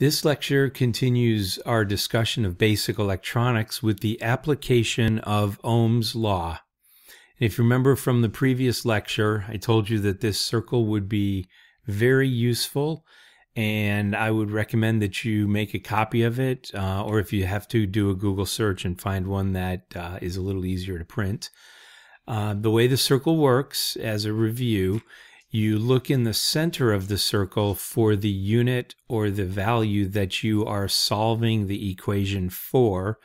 This lecture continues our discussion of basic electronics with the application of Ohm's law. If you remember from the previous lecture, I told you that this circle would be very useful and I would recommend that you make a copy of it, uh, or if you have to, do a Google search and find one that uh, is a little easier to print. Uh, the way the circle works, as a review, you look in the center of the circle for the unit or the value that you are solving the equation for.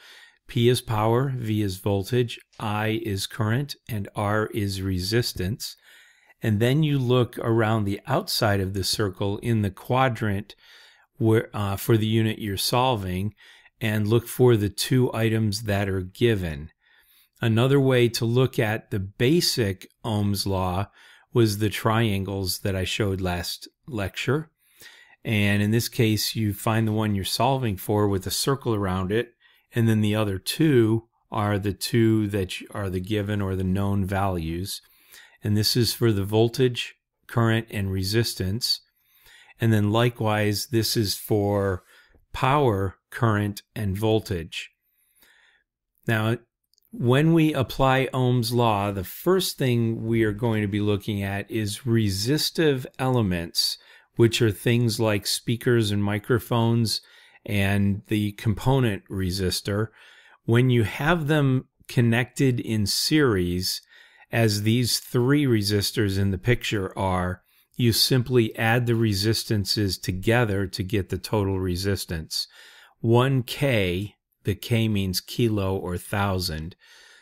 P is power, V is voltage, I is current, and R is resistance. And then you look around the outside of the circle in the quadrant where, uh, for the unit you're solving and look for the two items that are given. Another way to look at the basic Ohm's law was the triangles that I showed last lecture. And in this case, you find the one you're solving for with a circle around it. And then the other two are the two that are the given or the known values. And this is for the voltage, current, and resistance. And then likewise, this is for power, current, and voltage. Now, when we apply Ohm's law, the first thing we are going to be looking at is resistive elements, which are things like speakers and microphones and the component resistor. When you have them connected in series, as these three resistors in the picture are, you simply add the resistances together to get the total resistance. 1K the K means kilo or thousand.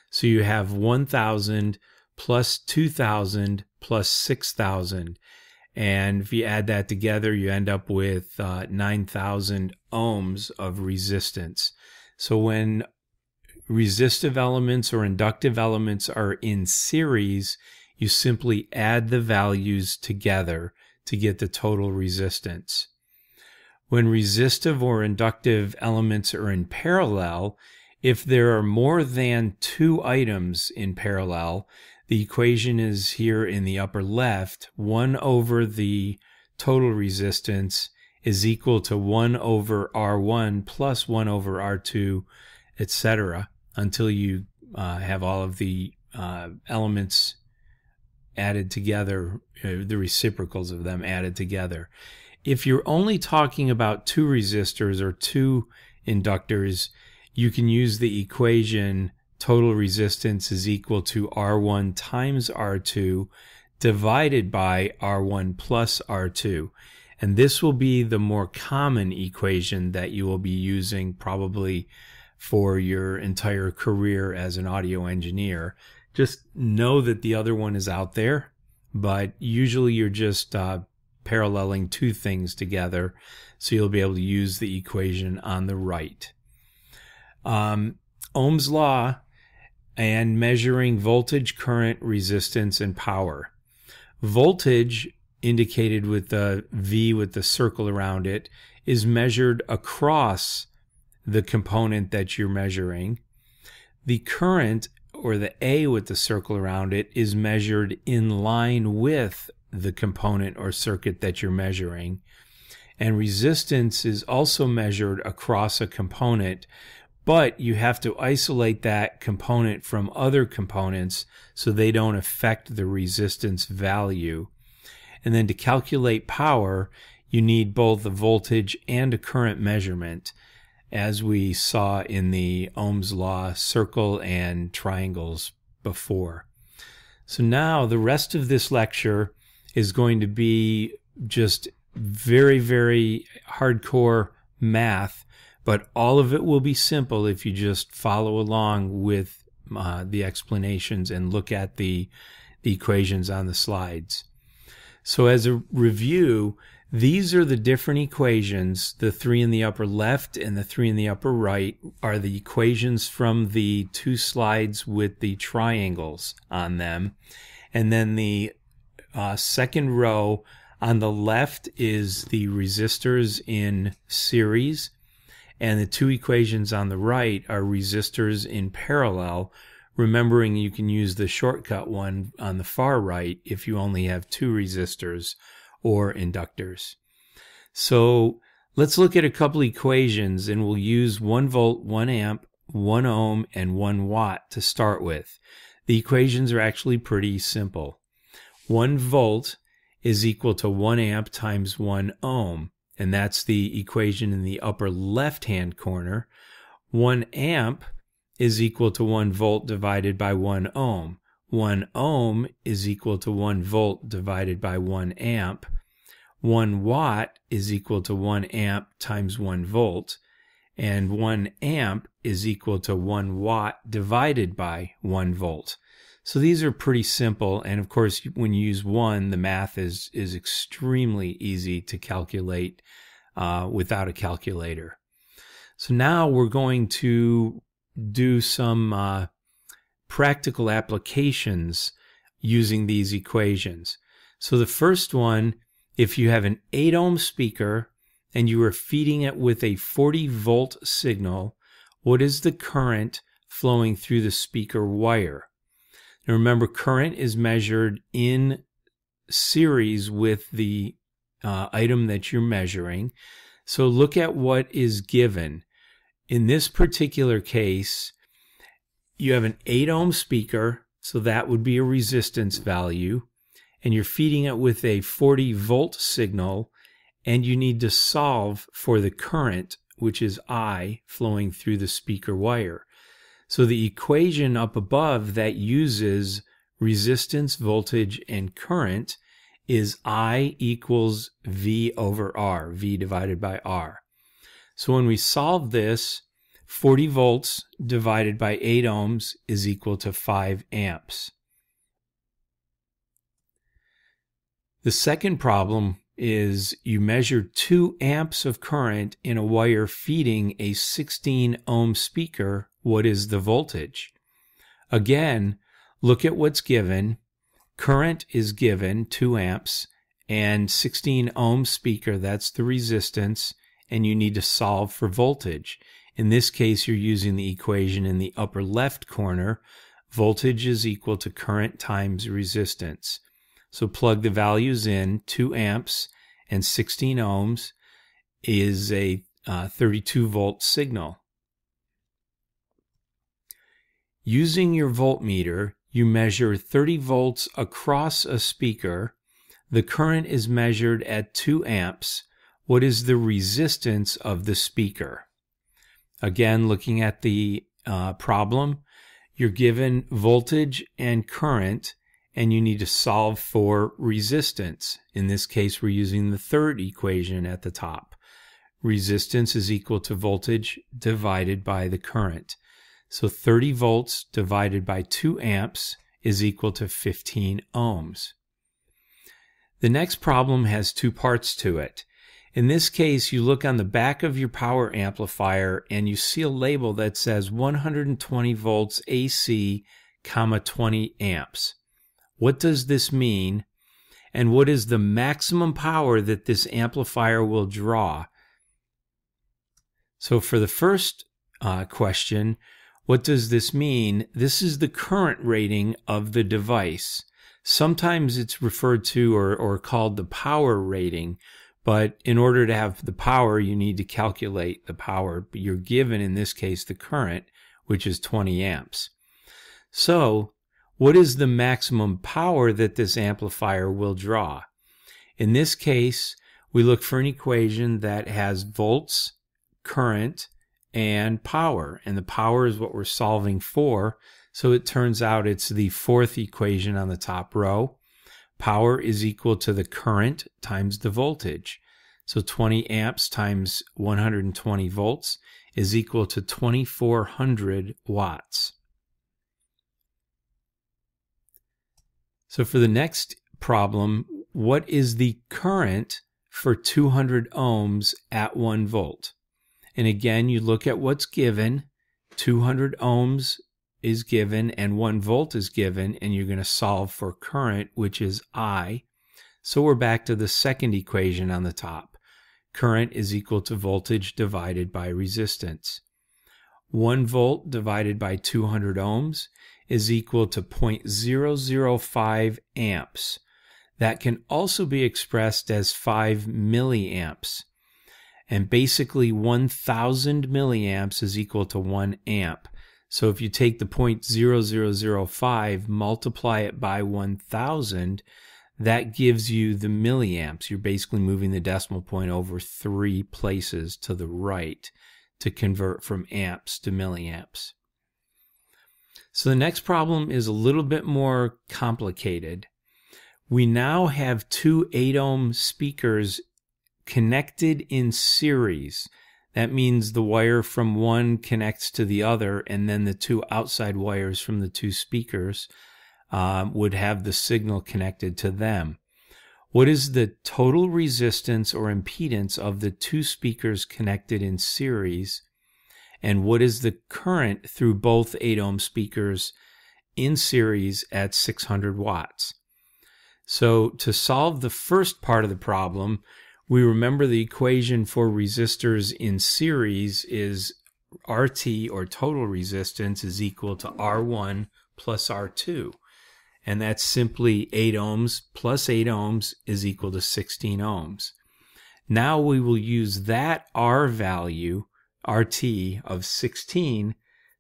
So you have 1,000 plus 2,000 plus 6,000. And if you add that together, you end up with uh, 9,000 ohms of resistance. So when resistive elements or inductive elements are in series, you simply add the values together to get the total resistance. When resistive or inductive elements are in parallel, if there are more than two items in parallel, the equation is here in the upper left. 1 over the total resistance is equal to 1 over R1 plus 1 over R2, etc., until you uh, have all of the uh, elements added together, uh, the reciprocals of them added together if you're only talking about two resistors or two inductors, you can use the equation total resistance is equal to R1 times R2 divided by R1 plus R2. And this will be the more common equation that you will be using probably for your entire career as an audio engineer. Just know that the other one is out there, but usually you're just uh, paralleling two things together. So you'll be able to use the equation on the right. Um, Ohm's law and measuring voltage, current, resistance, and power. Voltage, indicated with the V with the circle around it, is measured across the component that you're measuring. The current, or the A with the circle around it, is measured in line with the component or circuit that you're measuring. And resistance is also measured across a component, but you have to isolate that component from other components so they don't affect the resistance value. And then to calculate power, you need both a voltage and a current measurement, as we saw in the Ohm's law circle and triangles before. So now the rest of this lecture is going to be just very, very hardcore math, but all of it will be simple if you just follow along with uh, the explanations and look at the, the equations on the slides. So, as a review, these are the different equations. The three in the upper left and the three in the upper right are the equations from the two slides with the triangles on them. And then the uh, second row on the left is the resistors in series, and the two equations on the right are resistors in parallel. Remembering you can use the shortcut one on the far right if you only have two resistors or inductors. So Let's look at a couple equations and we'll use 1 volt, 1 amp, 1 ohm, and 1 watt to start with. The equations are actually pretty simple. 1 volt is equal to 1 amp times 1 ohm, and that's the equation in the upper left-hand corner. 1 amp is equal to 1 volt divided by 1 ohm. 1 ohm is equal to 1 volt divided by 1 amp. 1 watt is equal to 1 amp times 1 volt, and 1 amp is equal to 1 watt divided by 1 volt. So these are pretty simple, and of course, when you use 1, the math is, is extremely easy to calculate uh, without a calculator. So now we're going to do some uh, practical applications using these equations. So the first one if you have an 8 ohm speaker and you are feeding it with a 40 volt signal, what is the current flowing through the speaker wire? Now remember, current is measured in series with the uh, item that you're measuring. So look at what is given. In this particular case, you have an 8 ohm speaker, so that would be a resistance value and you're feeding it with a 40 volt signal, and you need to solve for the current, which is I, flowing through the speaker wire. So the equation up above that uses resistance, voltage, and current is I equals V over R, V divided by R. So when we solve this, 40 volts divided by 8 ohms is equal to 5 amps. The second problem is you measure 2 amps of current in a wire feeding a 16 ohm speaker. What is the voltage? Again, look at what's given. Current is given 2 amps and 16 ohm speaker, that's the resistance, and you need to solve for voltage. In this case, you're using the equation in the upper left corner. Voltage is equal to current times resistance. So plug the values in 2 amps and 16 ohms is a uh, 32 volt signal. Using your voltmeter, you measure 30 volts across a speaker. The current is measured at 2 amps. What is the resistance of the speaker? Again, looking at the uh, problem, you're given voltage and current and you need to solve for resistance. In this case, we're using the third equation at the top. Resistance is equal to voltage divided by the current. So 30 volts divided by 2 amps is equal to 15 ohms. The next problem has two parts to it. In this case, you look on the back of your power amplifier and you see a label that says 120 volts AC, comma 20 amps. What does this mean? And what is the maximum power that this amplifier will draw? So for the first uh, question, what does this mean? This is the current rating of the device. Sometimes it's referred to or, or called the power rating, but in order to have the power, you need to calculate the power. You're given, in this case, the current, which is 20 amps. So what is the maximum power that this amplifier will draw? In this case, we look for an equation that has volts, current, and power. And the power is what we're solving for. So it turns out it's the fourth equation on the top row. Power is equal to the current times the voltage. So 20 amps times 120 volts is equal to 2400 watts. So for the next problem, what is the current for 200 ohms at 1 volt? And again, you look at what's given. 200 ohms is given and 1 volt is given, and you're going to solve for current, which is I. So we're back to the second equation on the top. Current is equal to voltage divided by resistance. 1 volt divided by 200 ohms is equal to 0.005 amps. That can also be expressed as 5 milliamps. And basically 1000 milliamps is equal to 1 amp. So if you take the 0.0005, multiply it by 1000, that gives you the milliamps. You're basically moving the decimal point over three places to the right to convert from amps to milliamps. So the next problem is a little bit more complicated. We now have two 8 ohm speakers connected in series. That means the wire from one connects to the other, and then the two outside wires from the two speakers um, would have the signal connected to them. What is the total resistance or impedance of the two speakers connected in series? And what is the current through both 8 ohm speakers in series at 600 watts? So to solve the first part of the problem, we remember the equation for resistors in series is RT or total resistance is equal to R1 plus R2. And that's simply 8 ohms plus 8 ohms is equal to 16 ohms. Now we will use that R value, RT of 16,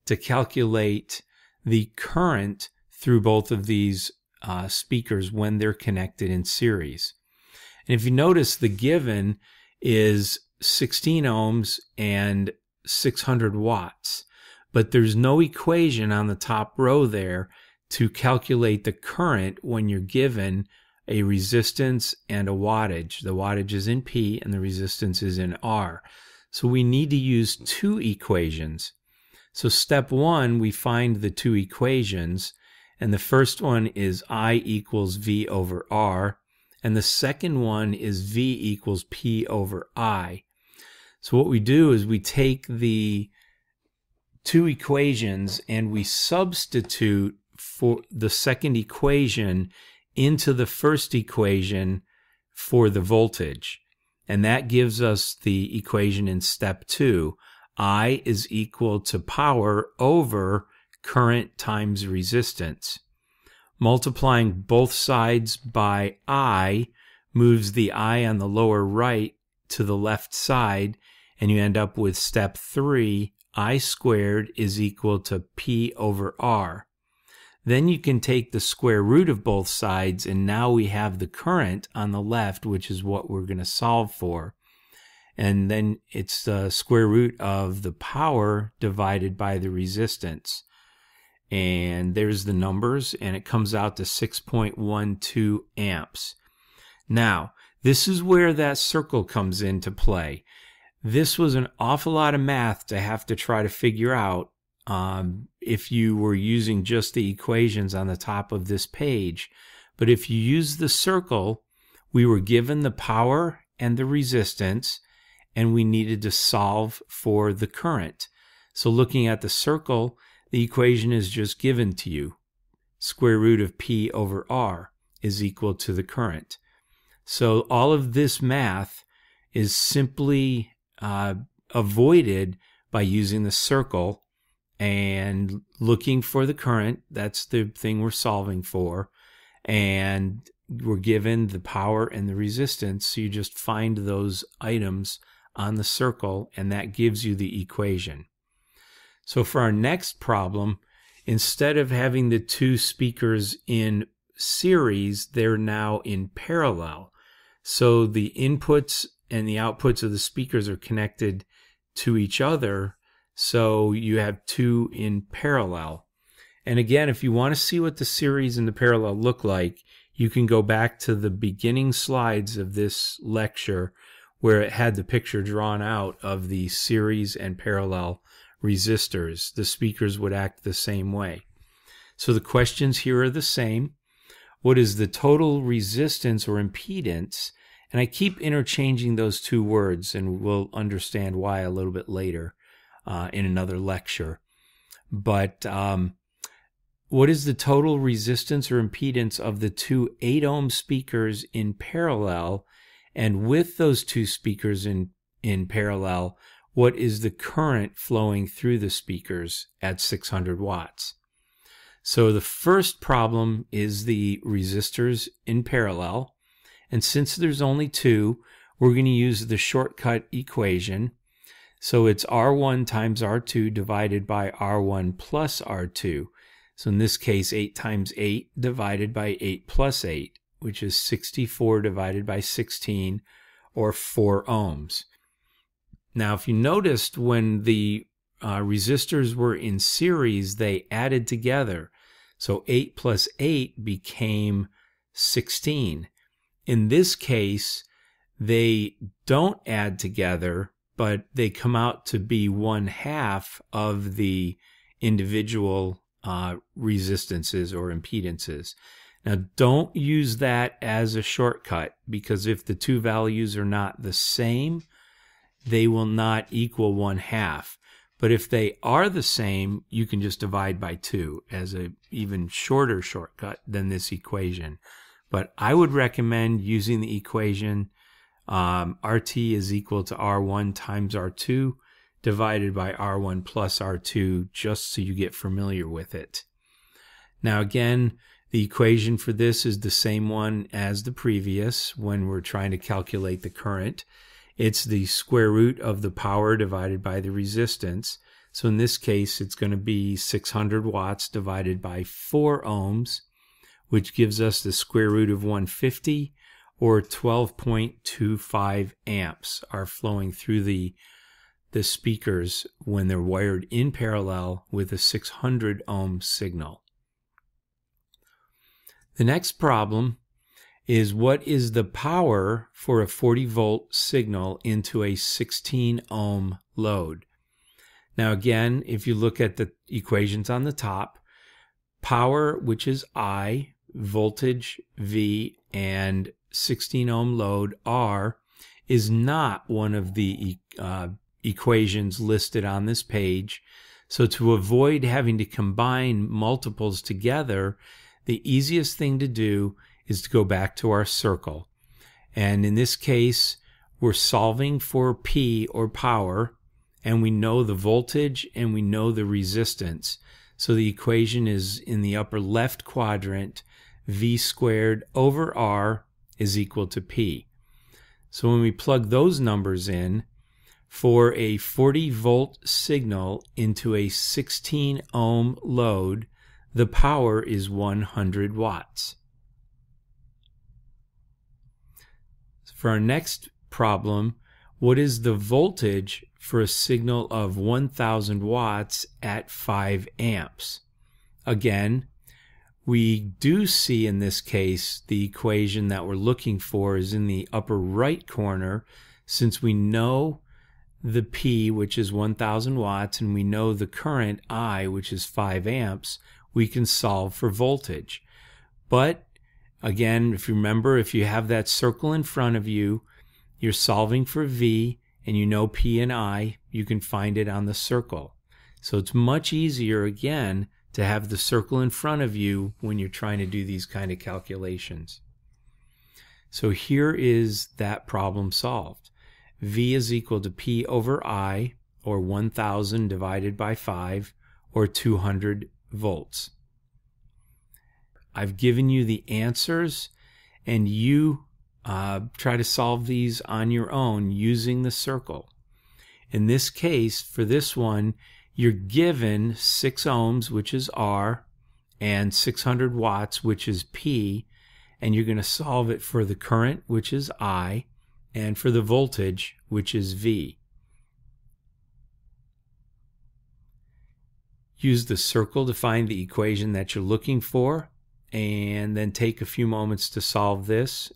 to calculate the current through both of these uh, speakers when they're connected in series. And if you notice, the given is 16 ohms and 600 watts, but there's no equation on the top row there to calculate the current when you're given a resistance and a wattage. The wattage is in P and the resistance is in R. So we need to use two equations. So step one, we find the two equations, and the first one is I equals V over R, and the second one is V equals P over I. So what we do is we take the two equations and we substitute for the second equation into the first equation for the voltage. And that gives us the equation in step two. I is equal to power over current times resistance. Multiplying both sides by I moves the I on the lower right to the left side, and you end up with step three, I squared is equal to P over R. Then you can take the square root of both sides, and now we have the current on the left, which is what we're going to solve for. And then it's the square root of the power divided by the resistance and there's the numbers, and it comes out to 6.12 amps. Now, this is where that circle comes into play. This was an awful lot of math to have to try to figure out um, if you were using just the equations on the top of this page. But if you use the circle, we were given the power and the resistance, and we needed to solve for the current. So looking at the circle, the equation is just given to you. Square root of P over R is equal to the current. So all of this math is simply uh, avoided by using the circle and looking for the current. That's the thing we're solving for. And we're given the power and the resistance. So you just find those items on the circle, and that gives you the equation. So for our next problem, instead of having the two speakers in series, they're now in parallel. So the inputs and the outputs of the speakers are connected to each other. So you have two in parallel. And again, if you want to see what the series and the parallel look like, you can go back to the beginning slides of this lecture where it had the picture drawn out of the series and parallel resistors, the speakers would act the same way. So the questions here are the same. What is the total resistance or impedance? And I keep interchanging those two words, and we'll understand why a little bit later uh, in another lecture. But um, what is the total resistance or impedance of the two 8 ohm speakers in parallel? And with those two speakers in, in parallel, what is the current flowing through the speakers at 600 watts. So the first problem is the resistors in parallel. And since there's only two, we're going to use the shortcut equation. So it's R1 times R2 divided by R1 plus R2. So in this case, 8 times 8 divided by 8 plus 8, which is 64 divided by 16, or 4 ohms. Now, if you noticed when the uh, resistors were in series, they added together. So 8 plus 8 became 16. In this case, they don't add together, but they come out to be one half of the individual uh, resistances or impedances. Now, don't use that as a shortcut because if the two values are not the same, they will not equal one half. But if they are the same, you can just divide by two as a even shorter shortcut than this equation. But I would recommend using the equation um, RT is equal to R1 times R2 divided by R1 plus R2 just so you get familiar with it. Now again, the equation for this is the same one as the previous when we're trying to calculate the current. It's the square root of the power divided by the resistance. So in this case, it's going to be 600 watts divided by 4 ohms, which gives us the square root of 150 or 12.25 amps are flowing through the the speakers when they're wired in parallel with a 600 ohm signal. The next problem is what is the power for a 40 volt signal into a 16 ohm load? Now, again, if you look at the equations on the top, power, which is I, voltage V, and 16 ohm load R, is not one of the uh, equations listed on this page. So to avoid having to combine multiples together, the easiest thing to do is to go back to our circle. And in this case, we're solving for P or power, and we know the voltage and we know the resistance. So the equation is in the upper left quadrant, V squared over R is equal to P. So when we plug those numbers in, for a 40 volt signal into a 16 ohm load, the power is 100 watts. For our next problem, what is the voltage for a signal of 1000 watts at 5 amps? Again, we do see in this case the equation that we're looking for is in the upper right corner since we know the P, which is 1000 watts, and we know the current I, which is 5 amps, we can solve for voltage. But again, if you remember, if you have that circle in front of you, you're solving for V and you know P and I, you can find it on the circle. So it's much easier again to have the circle in front of you when you're trying to do these kind of calculations. So here is that problem solved. V is equal to P over I, or 1000 divided by 5, or 200 volts. I've given you the answers, and you uh, try to solve these on your own using the circle. In this case, for this one, you're given 6 ohms, which is R, and 600 watts, which is P, and you're going to solve it for the current, which is I, and for the voltage, which is V. Use the circle to find the equation that you're looking for, and then take a few moments to solve this